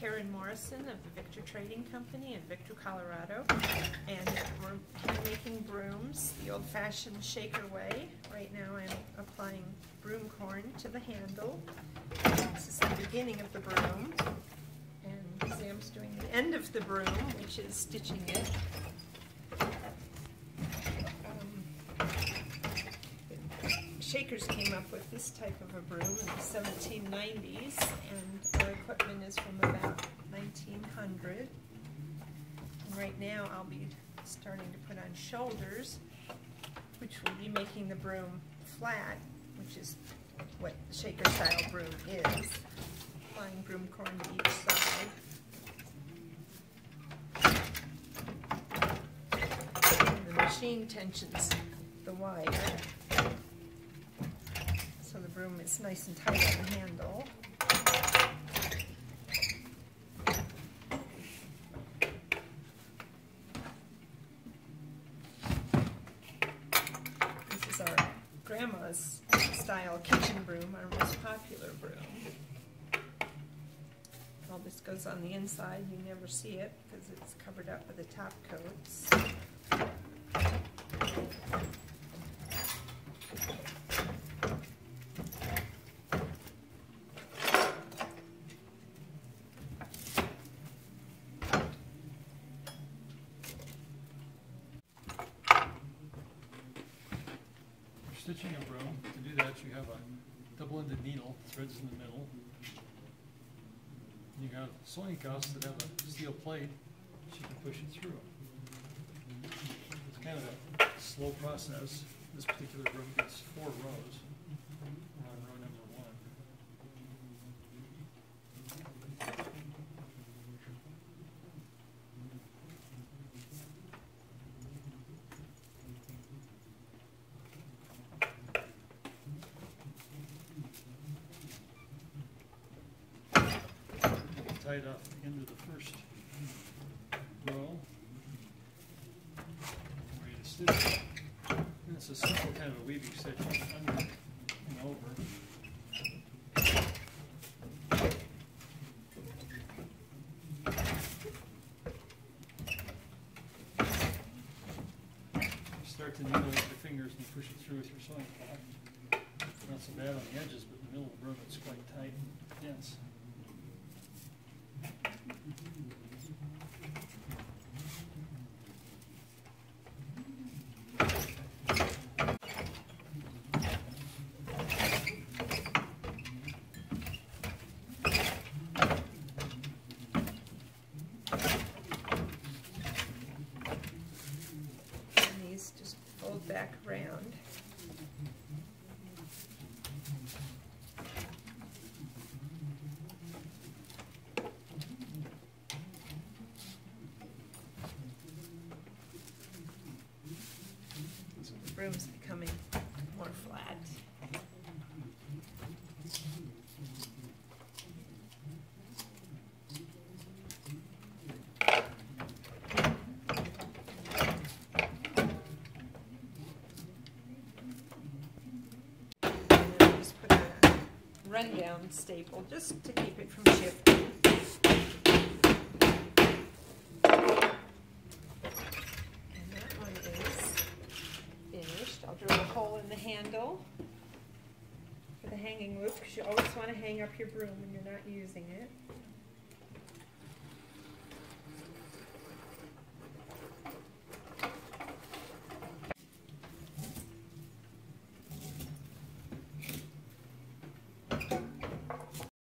Karen Morrison of the Victor Trading Company in Victor, Colorado. And we're making brooms the old-fashioned shaker way. Right now I'm applying broom corn to the handle. This is the beginning of the broom. And Sam's doing the end of the broom, which is stitching it. Um, Shakers came up with this type of a broom in the 1790s, and our equipment is from about 1900. And right now I'll be starting to put on shoulders, which will be making the broom flat, which is what the shaker style broom is. Applying broom corn to each side. And the machine tensions the wire so the broom is nice and tight on the handle. This is our style kitchen broom, our most popular broom. All this goes on the inside. You never see it because it's covered up with the top coats. Stitching a broom, to do that you have a double-ended needle, threads in the middle. You have sewing cuffs that have a steel plate, so you can push it through. It's kind of a slow process. This particular broom gets four rows. Tied off the end of the first row. Ready to stitch. And it's a simple kind of a weaving stitch under and over. Start to needle with your fingers and push it through with your sewing block. Not so bad on the edges, but in the middle of the room it's quite tight and dense. The becoming more flat. rundown staple just to keep it from shifting. And that one is finished. I'll drill a hole in the handle for the hanging loop because you always want to hang up your broom when you're not using it.